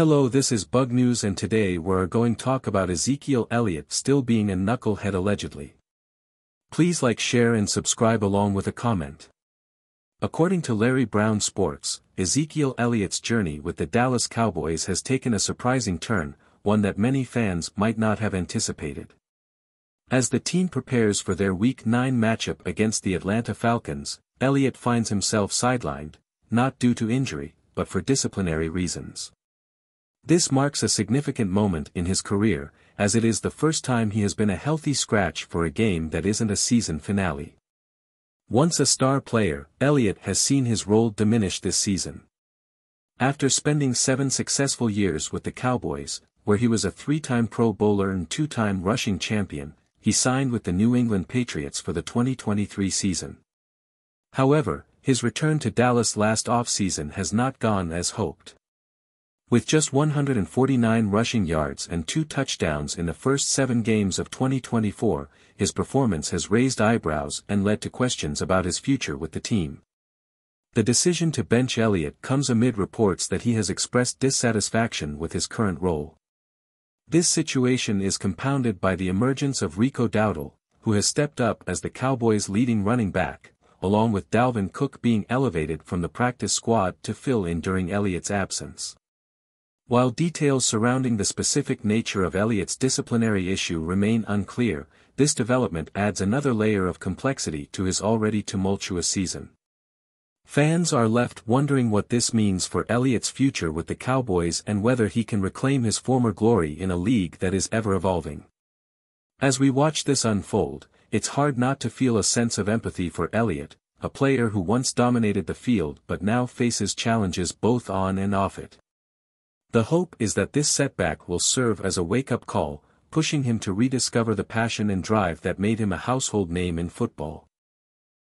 Hello this is Bug News and today we're going to talk about Ezekiel Elliott still being a knucklehead allegedly. Please like share and subscribe along with a comment. According to Larry Brown Sports, Ezekiel Elliott's journey with the Dallas Cowboys has taken a surprising turn, one that many fans might not have anticipated. As the team prepares for their Week 9 matchup against the Atlanta Falcons, Elliott finds himself sidelined, not due to injury, but for disciplinary reasons. This marks a significant moment in his career, as it is the first time he has been a healthy scratch for a game that isn't a season finale. Once a star player, Elliott has seen his role diminish this season. After spending seven successful years with the Cowboys, where he was a three-time Pro Bowler and two-time rushing champion, he signed with the New England Patriots for the 2023 season. However, his return to Dallas last offseason has not gone as hoped. With just 149 rushing yards and two touchdowns in the first seven games of 2024, his performance has raised eyebrows and led to questions about his future with the team. The decision to bench Elliott comes amid reports that he has expressed dissatisfaction with his current role. This situation is compounded by the emergence of Rico Dowdle, who has stepped up as the Cowboys' leading running back, along with Dalvin Cook being elevated from the practice squad to fill in during Elliott's absence. While details surrounding the specific nature of Elliott's disciplinary issue remain unclear, this development adds another layer of complexity to his already tumultuous season. Fans are left wondering what this means for Elliott's future with the Cowboys and whether he can reclaim his former glory in a league that is ever-evolving. As we watch this unfold, it's hard not to feel a sense of empathy for Elliott, a player who once dominated the field but now faces challenges both on and off it. The hope is that this setback will serve as a wake-up call, pushing him to rediscover the passion and drive that made him a household name in football.